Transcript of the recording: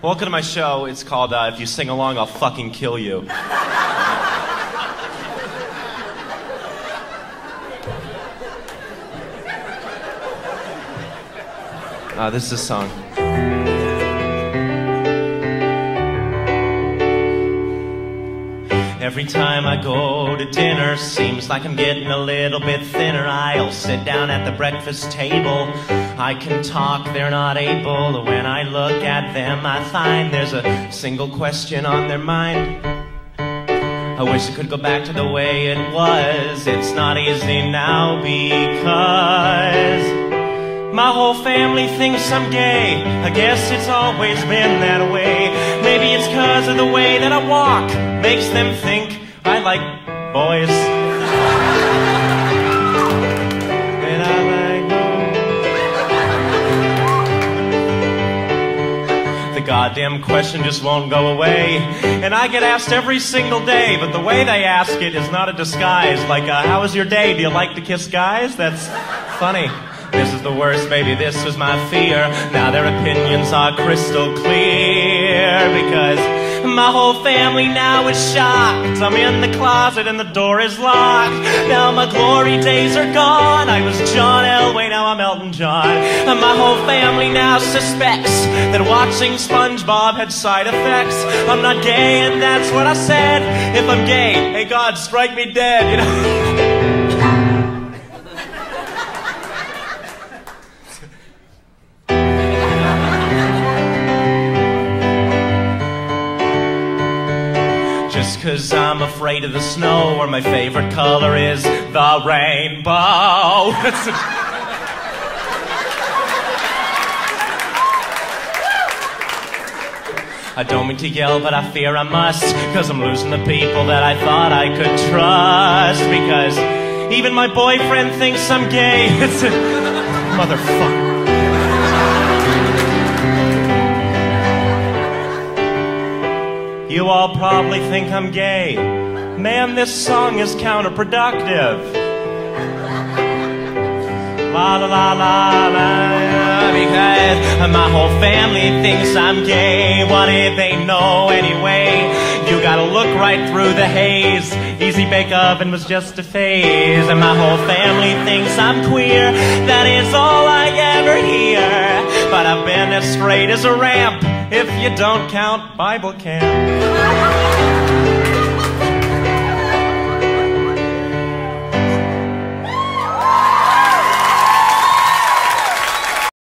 Welcome to my show. It's called uh, If You Sing Along, I'll Fucking Kill You. Uh, this is a song. Every time I go to dinner, seems like I'm getting a little bit thinner. I'll sit down at the breakfast table. I can talk, they're not able. When I look at them, I find there's a single question on their mind. I wish it could go back to the way it was. It's not easy now because my whole family thinks I'm gay. I guess it's always been that way. Maybe it's cause of the way that I walk. Makes them think I like boys. And I like The goddamn question just won't go away. And I get asked every single day, but the way they ask it is not a disguise. Like, uh, how was your day? Do you like to kiss guys? That's funny. This is the worst, baby, this was my fear. Now their opinions are crystal clear because my whole family now is shocked. I'm in the closet and the door is locked. Now my glory days are gone. I was John Elway, now I'm Elton John. And my whole family now suspects that watching SpongeBob had side effects. I'm not gay, and that's what I said. If I'm gay, hey God, strike me dead, you know. cause I'm afraid of the snow or my favorite color is the rainbow. I don't mean to yell, but I fear I must. Cause I'm losing the people that I thought I could trust. Because even my boyfriend thinks I'm gay. It's a motherfucker. You all probably think I'm gay. Man, this song is counterproductive. La la la la la, because my whole family thinks I'm gay. What did they know anyway? You gotta look right through the haze. Easy Bake Oven was just a phase, and my whole family thinks I'm queer. That is all I I've been as straight as a ramp if you don't count Bible camp.